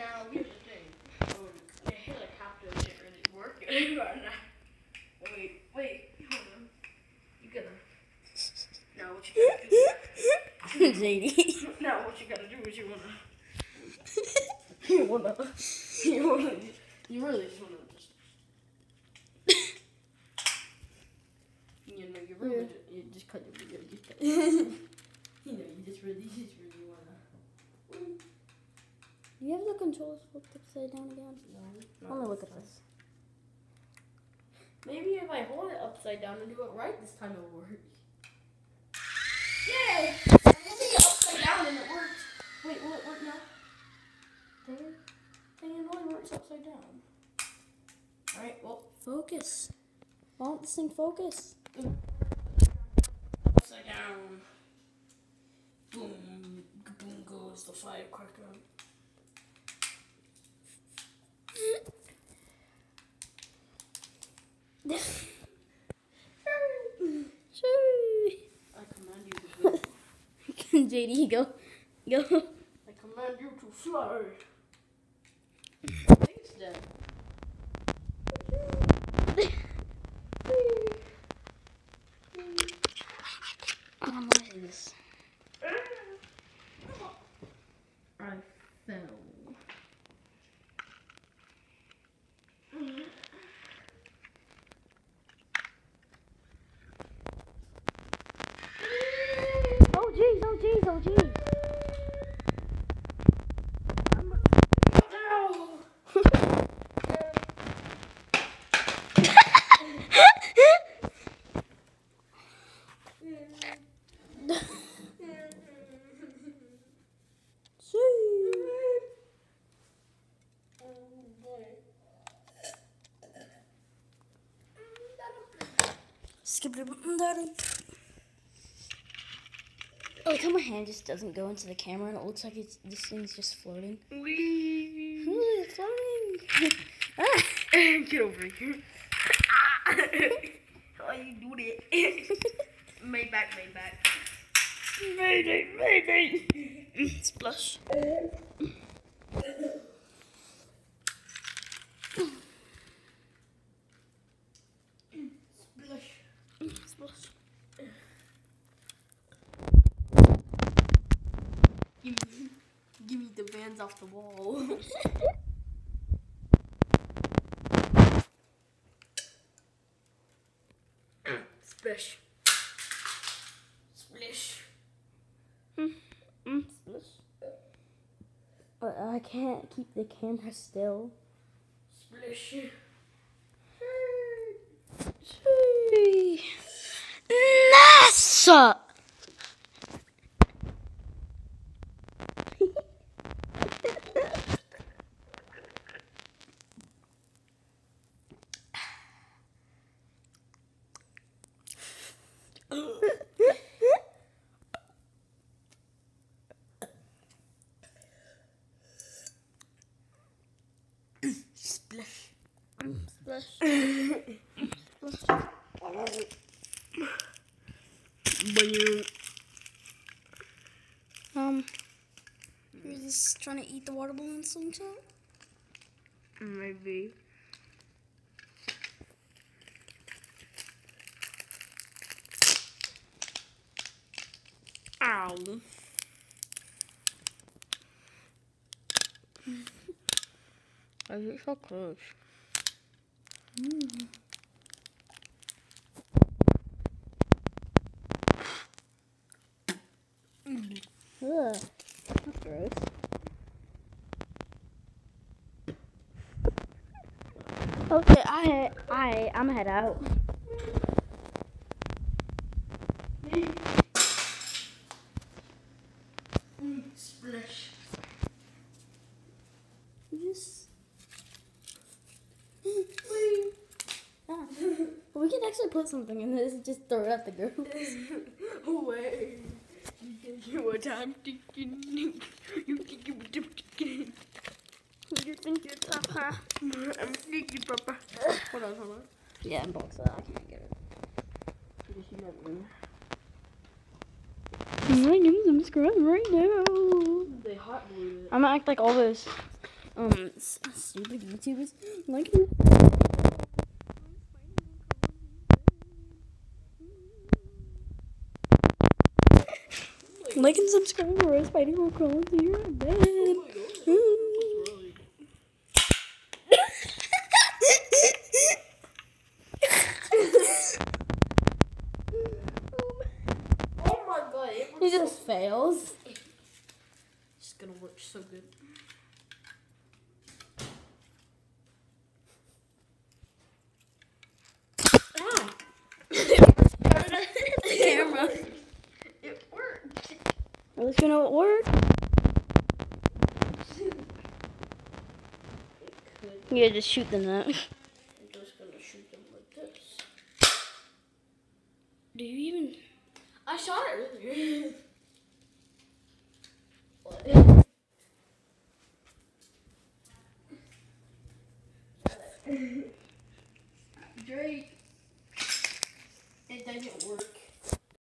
Now, here's the thing. Um, the helicopter isn't really working right now. Wait, wait, hold on. You gotta. Now, what you gotta do? JD. now, what you gotta do is you wanna. You wanna. You wanna. You really just wanna just. You know, you really. Yeah. You just cut your video. Just you know, you just really, you just really. You have the controls flipped upside down again? No, me look at this. Maybe if I hold it upside down and do it right this time it'll work. Yay! I'm holding it upside down and it worked. Wait, will it work now? Dang it. Dang it, only works upside down. Alright, well, Focus. Why this thing focus? upside down. Boom, boom goes the firecracker. Shoo. I command you to go. JD, go. Go. I command you to fly. Thanks, Dad. Um, what is this? I fell. Oh jeez, jeez, jeez. Shoo. Skip it. I like how my hand just doesn't go into the camera and it looks like it's this thing's just floating. Wee. Ooh, floating. ah. Get over here. How you do that? made back, made back. Mayday, mayday. Splash. Splash. Splash. Give me, give me the vans off the wall. Splash. Splish. Mm, splash. But I can't keep the camera still. Splish. NASA. Splash. Splash. Bam. Um, you're just trying to eat the water balloon slingshot? Maybe. Ow. Is it so close? Ugh, that's gross. Okay, I, I, I'm head out. Splash. Just. Ah. we can actually put something in this and just throw it at the girls. Away. You were time ticking. You think you were ticking. You think you're huh? I'm thinking, Papa. Hold on, hold on. Yeah, unbox that. I can't get it. You never I'm gonna give them subscribe right now. They hot. I'm gonna act like all this. um stupid YouTubers like. Like and subscribe or else Spidey will crawl into your bed. Oh my god, he just fails. It's gonna work so good. Ah! Camera. It worked. We know it worked. It could. Yeah, just shoot the net.